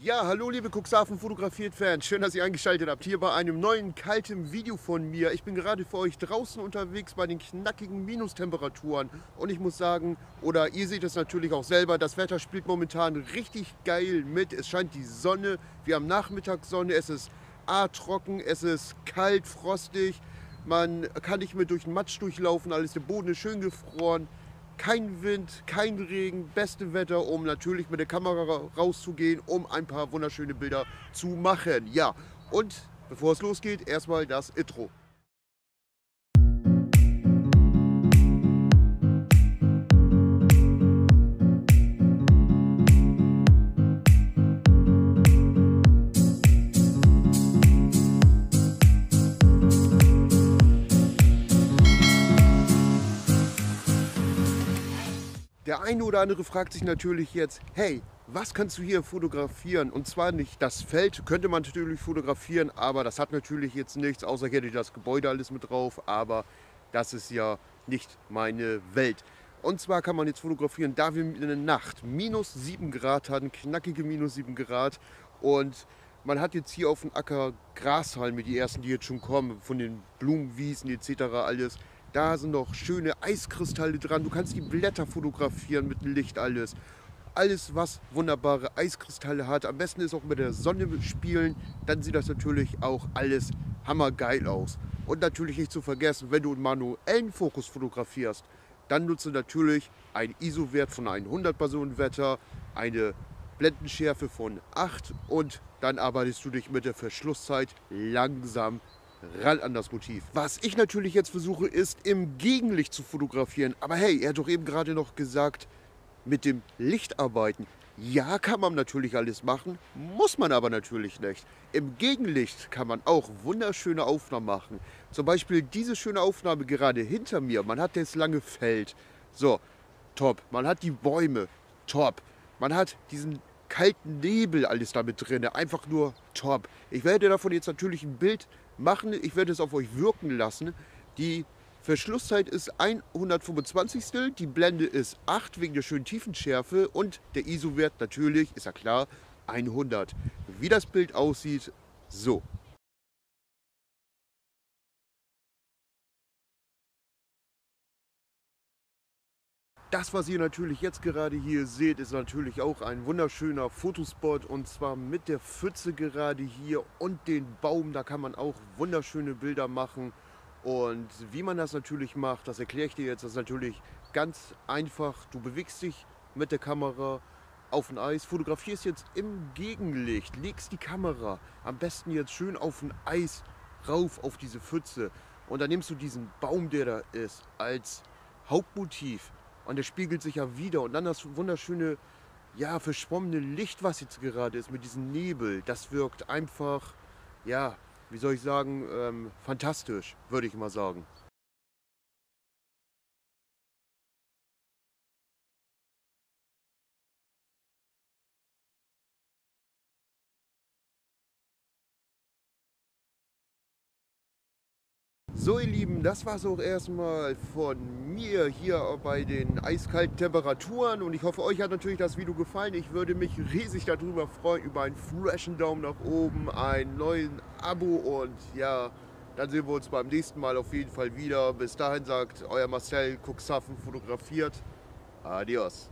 Ja, hallo liebe Cuxhaven fotografiert Fans, schön, dass ihr eingeschaltet habt hier bei einem neuen kalten Video von mir. Ich bin gerade für euch draußen unterwegs bei den knackigen Minustemperaturen und ich muss sagen, oder ihr seht es natürlich auch selber, das Wetter spielt momentan richtig geil mit. Es scheint die Sonne, wir haben Nachmittagssonne, es ist A trocken, es ist kalt, frostig, man kann nicht mehr durch den Matsch durchlaufen, alles der Boden ist schön gefroren kein Wind, kein Regen, beste Wetter, um natürlich mit der Kamera rauszugehen, um ein paar wunderschöne Bilder zu machen. Ja, und bevor es losgeht, erstmal das Intro. Der eine oder andere fragt sich natürlich jetzt, hey, was kannst du hier fotografieren? Und zwar nicht das Feld, könnte man natürlich fotografieren, aber das hat natürlich jetzt nichts, außer hier hätte ich das Gebäude alles mit drauf, aber das ist ja nicht meine Welt. Und zwar kann man jetzt fotografieren, da wir in der Nacht minus 7 Grad hatten, knackige minus 7 Grad und man hat jetzt hier auf dem Acker Grashalme, die ersten, die jetzt schon kommen, von den Blumenwiesen etc. alles. Da sind noch schöne Eiskristalle dran. Du kannst die Blätter fotografieren mit Licht alles. Alles, was wunderbare Eiskristalle hat. Am besten ist auch mit der Sonne spielen. Dann sieht das natürlich auch alles hammergeil aus. Und natürlich nicht zu vergessen, wenn du einen manuellen Fokus fotografierst, dann nutze natürlich einen ISO-Wert von 100 Personenwetter, eine Blendenschärfe von 8 und dann arbeitest du dich mit der Verschlusszeit langsam ran an das Motiv. Was ich natürlich jetzt versuche, ist im Gegenlicht zu fotografieren. Aber hey, er hat doch eben gerade noch gesagt, mit dem Licht arbeiten. Ja, kann man natürlich alles machen, muss man aber natürlich nicht. Im Gegenlicht kann man auch wunderschöne Aufnahmen machen. Zum Beispiel diese schöne Aufnahme gerade hinter mir. Man hat das lange Feld. So, top. Man hat die Bäume. Top. Man hat diesen kalten Nebel alles damit drin. Einfach nur top. Ich werde davon jetzt natürlich ein Bild machen. Ich werde es auf euch wirken lassen. Die Verschlusszeit ist 125. Die Blende ist 8 wegen der schönen Tiefenschärfe und der ISO-Wert natürlich, ist ja klar, 100. Wie das Bild aussieht, so. Das, was ihr natürlich jetzt gerade hier seht, ist natürlich auch ein wunderschöner Fotospot und zwar mit der Pfütze gerade hier und den Baum. Da kann man auch wunderschöne Bilder machen. Und wie man das natürlich macht, das erkläre ich dir jetzt. Das ist natürlich ganz einfach. Du bewegst dich mit der Kamera auf ein Eis, fotografierst jetzt im Gegenlicht, legst die Kamera am besten jetzt schön auf ein Eis rauf auf diese Pfütze und dann nimmst du diesen Baum, der da ist, als Hauptmotiv und der spiegelt sich ja wieder. Und dann das wunderschöne, ja, verschwommene Licht, was jetzt gerade ist, mit diesem Nebel, das wirkt einfach, ja, wie soll ich sagen, ähm, fantastisch, würde ich mal sagen. So ihr Lieben, das war es auch erstmal von mir hier bei den eiskalten Temperaturen und ich hoffe euch hat natürlich das Video gefallen. Ich würde mich riesig darüber freuen, über einen freshen Daumen nach oben, ein neuen Abo und ja, dann sehen wir uns beim nächsten Mal auf jeden Fall wieder. Bis dahin sagt euer Marcel Cuxhaven fotografiert. Adios.